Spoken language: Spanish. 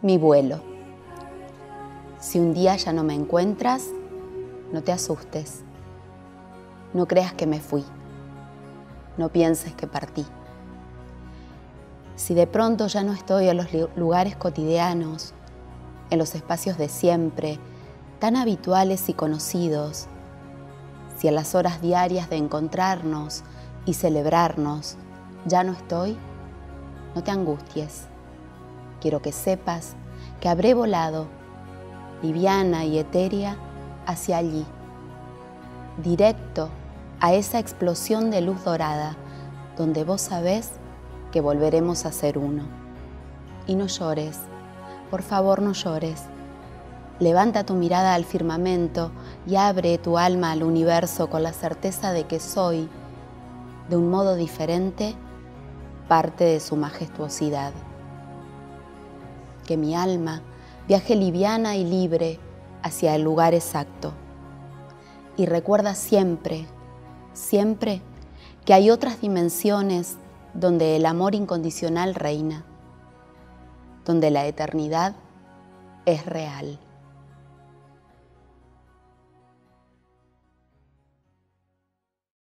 Mi vuelo. Si un día ya no me encuentras, no te asustes. No creas que me fui. No pienses que partí. Si de pronto ya no estoy en los lugares cotidianos, en los espacios de siempre, tan habituales y conocidos, si a las horas diarias de encontrarnos y celebrarnos ya no estoy, no te angusties quiero que sepas que habré volado, liviana y etérea, hacia allí, directo a esa explosión de luz dorada, donde vos sabés que volveremos a ser uno. Y no llores, por favor no llores. Levanta tu mirada al firmamento y abre tu alma al universo con la certeza de que soy, de un modo diferente, parte de su majestuosidad que mi alma viaje liviana y libre hacia el lugar exacto. Y recuerda siempre, siempre que hay otras dimensiones donde el amor incondicional reina, donde la eternidad es real.